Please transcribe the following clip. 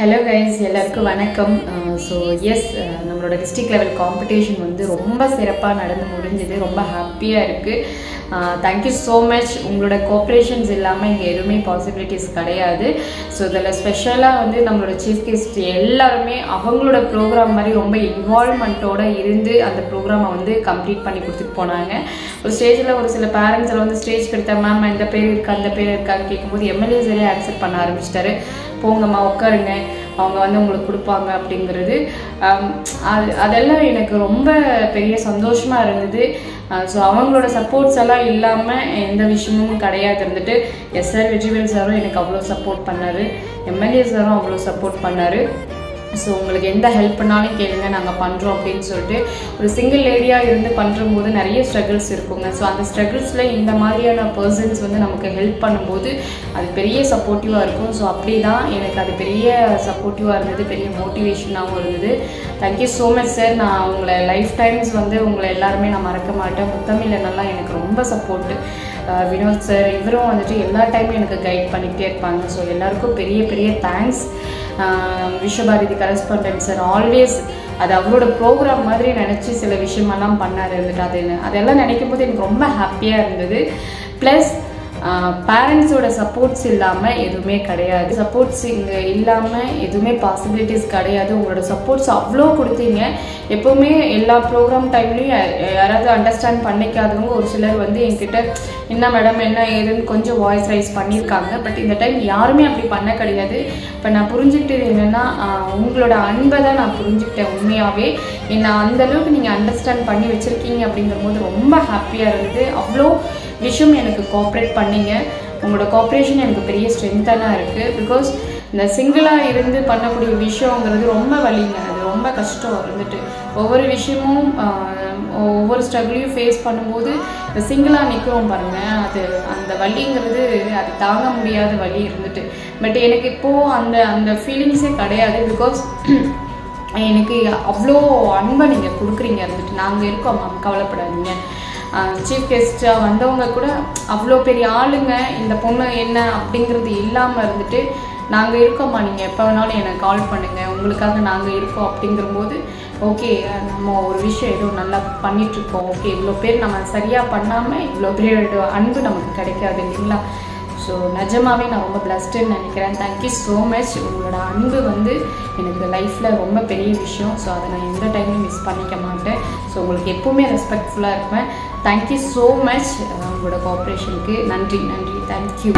Hello guys எல்லாருக்கும் வணக்கம். So yes நம்மளோட டிஸ்ட்ரிக்ட் லெவல் காம்படிஷன் வந்து ரொம்ப சிறப்பாக நடந்து முடிஞ்சுது. ரொம்ப ஹாப்பியாக இருக்குது தேங்க்யூ ஸோ மச் உங்களோட கோஆப்ரேஷன்ஸ் இல்லாமல் இங்கே எதுவுமே பாசிபிலிட்டிஸ் கிடையாது. ஸோ இதில் ஸ்பெஷலாக வந்து நம்மளோட சீஃப் கெஸ்ட் எல்லாருமே அவங்களோட ப்ரோக்ராம் மாதிரி ரொம்ப இன்வால்மெண்ட்டோடு இருந்து அந்த ப்ரோக்ராமை வந்து கம்ப்ளீட் பண்ணி கொடுத்துட்டு போனாங்க. ஒரு ஸ்டேஜில் ஒரு சில பேரண்ட்ஸில் வந்து ஸ்டேஜ் எடுத்த மேம் இந்த பேர் இருக்கா அந்த பேர் இருக்கான்னு கேட்கும்போது எம்எல்ஏ சரியாக ஆக்செப்ட் பண்ண ஆரம்பிச்சிட்டாரு. போங்கம்மா உட்காருங்க. அவங்க வந்து உங்களுக்கு கொடுப்பாங்க அப்படிங்கிறது. அது அதெல்லாம் எனக்கு ரொம்ப பெரிய சந்தோஷமாக இருந்தது. ஸோ அவங்களோட சப்போர்ட்ஸ் எல்லாம் இல்லாமல் எந்த விஷயமும் கிடையாது இருந்துட்டு எஸ் சார் வெஜிவேல் சாரும் எனக்கு அவ்வளோ சப்போர்ட் பண்ணார். எம்எல்ஏ சாரும் அவ்வளோ சப்போர்ட் பண்ணார். ஸோ உங்களுக்கு எந்த ஹெல்ப் பண்ணாலும் கேளுங்க நாங்கள் பண்ணுறோம் அப்படின்னு சொல்லிட்டு ஒரு சிங்கிள் லேடியாக இருந்து பண்ணுறம்போது நிறைய ஸ்ட்ரகிள்ஸ் இருக்குங்க. ஸோ அந்த ஸ்ட்ரகிள்ஸில் இந்த மாதிரியான பர்சன்ஸ் வந்து நமக்கு ஹெல்ப் பண்ணும்போது அது பெரிய சப்போர்ட்டிவாக இருக்கும். ஸோ அப்படி தான் எனக்கு அது பெரிய சப்போர்ட்டிவாக இருந்தது பெரிய மோட்டிவேஷனாகவும் இருந்தது. தேங்க்யூ ஸோ மச் சார் நான் உங்களை லைஃப் டைம்ஸ் வந்து உங்களை எல்லாருமே நான் மறக்க மாட்டேன். முத்தமிழனெல்லாம் எனக்கு ரொம்ப சப்போர்ட்டு வினோத் சார் இவரும் வந்துட்டு எல்லா டைமும் எனக்கு கைட் பண்ணிகிட்டே இருப்பாங்க. ஸோ எல்லாருக்கும் பெரிய பெரிய thanks Viswabharathi correspondent sir always அது அவரோட ப்ரோக்ராம் மாதிரி நினச்சி சில விஷயமெல்லாம் பண்ணார் இருந்துட்டு அது அதெல்லாம் நினைக்கும் போது எனக்கு ரொம்ப ஹாப்பியாக இருந்தது. ப்ளஸ் பேரண்ட்ஸோட சப்போர்ட்ஸ் இல்லாமல் எதுவுமே கிடையாது. சப்போர்ட்ஸ் இங்கே இல்லாமல் எதுவுமே பாசிபிலிட்டிஸ் கிடையாது. உங்களோட சப்போர்ட்ஸ் அவ்வளோ கொடுத்தீங்க. எப்போவுமே எல்லா ப்ரோக்ராம் டைம்லையும் யாராவது அண்டர்ஸ்டாண்ட் பண்ணிக்காதவங்க ஒரு சிலர் வந்து என்கிட்ட என்ன மேடம் என்ன ஏதுன்னு கொஞ்சம் வாய்ஸ் ரைஸ் பண்ணியிருக்காங்க. பட் இந்த டைம் யாருமே அப்படி பண்ண கிடையாது. இப்போ நான் புரிஞ்சுக்கிட்டது என்னென்னா உங்களோட அன்பை தான் நான் புரிஞ்சுக்கிட்டேன் உண்மையாகவே என்னை அந்தளவுக்கு நீங்கள் அண்டர்ஸ்டாண்ட் பண்ணி வச்சுருக்கீங்க அப்படிங்கிற போது ரொம்ப ஹாப்பியாக இருந்தது அவ்வளோ விஷயம் எனக்கு கோஆப்ரேட் பண்ணிங்க. உங்களோட கோஆப்ரேஷன் எனக்கு பெரிய ஸ்ட்ரென்த்தானாக இருக்குது பிகாஸ் இந்த சிங்கிளாக இருந்து பண்ணக்கூடிய விஷயங்கிறது ரொம்ப வலிங்க. அது ரொம்ப கஷ்டம் இருந்துட்டு. ஒவ்வொரு விஷயமும் ஒவ்வொரு ஸ்ட்ரகிளையும் ஃபேஸ் பண்ணும்போது இந்த சிங்கிளாக நிற்கிறோம் பாருங்கள் அது அந்த வலிங்கிறது அது தாங்க முடியாத வலி இருந்துட்டு. பட் எனக்கு இப்போது அந்த அந்த ஃபீலிங்ஸே கிடையாது. பிகாஸ் எனக்கு அவ்வளோ அன்பை நீங்கள் கொடுக்குறீங்க இருந்துட்டு. நாங்கள் இருக்கோம் மேம் கவலைப்படாதீங்க. சீஃப் கெஸ்ட்டாக வந்தவங்க கூட அவ்வளோ பெரிய ஆளுங்க இந்த பொண்ணு என்ன அப்படிங்கிறது இல்லாமல் இருந்துட்டு நாங்கள் இருக்கோம்மா நீங்கள் எப்போ வேணாலும் எனக்கு கால் பண்ணுங்கள் உங்களுக்காக நாங்கள் இருக்கோம். அப்படிங்கிறபோது ஓகே நம்ம ஒரு விஷயம் ஏதோ நல்லா பண்ணிகிட்ருக்கோம் ஓகே இவ்வளோ பேர் நம்ம சரியாக பண்ணாமல் இவ்வளோ பேரோட அன்பு நமக்கு கிடைக்காது இல்லைங்களா? ஸோ நிஜமாவே நான் ரொம்ப பிளஸ்டுன்னு நினைக்கிறேன். தேங்க்யூ ஸோ மச் உங்களோட அன்பு வந்து எனக்கு லைஃப்பில் ரொம்ப பெரிய விஷயம். ஸோ அதை நான் எந்த டைமும் மிஸ் பண்ணிக்க மாட்டேன். ஸோ உங்களுக்கு எப்போவுமே ரெஸ்பெக்ட்ஃபுல்லாக இருப்பேன். தேங்க்யூ ஸோ மச் உங்களோட கோஆப்ரேஷனுக்கு நன்றி நன்றி. தேங்க்யூ